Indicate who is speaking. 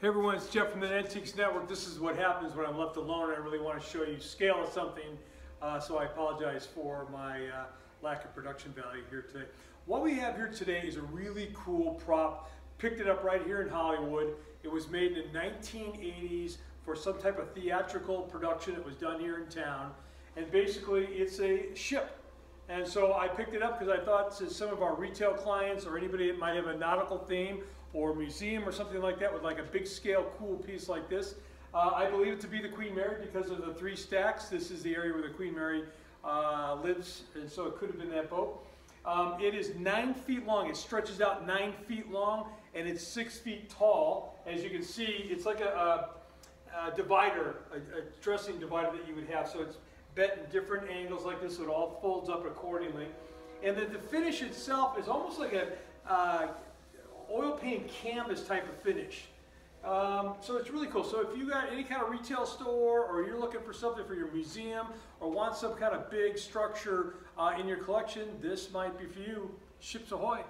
Speaker 1: Hey everyone, it's Jeff from the Mantiques Network. This is what happens when I'm left alone. I really want to show you scale of something, uh, so I apologize for my uh, lack of production value here today. What we have here today is a really cool prop. Picked it up right here in Hollywood. It was made in the 1980s for some type of theatrical production. that was done here in town. And basically, it's a ship. And so I picked it up because I thought to some of our retail clients or anybody that might have a nautical theme or museum or something like that with like a big scale cool piece like this. Uh, I believe it to be the Queen Mary because of the three stacks. This is the area where the Queen Mary uh, lives, and so it could have been that boat. Um, it is nine feet long. It stretches out nine feet long, and it's six feet tall. As you can see, it's like a, a, a divider, a, a, dressing divider that you would have. So it's bent in different angles like this, so it all folds up accordingly. And then the finish itself is almost like a uh, oil paint canvas type of finish. Um, so it's really cool. So if you got any kind of retail store or you're looking for something for your museum or want some kind of big structure uh, in your collection, this might be for you. Ships ahoy!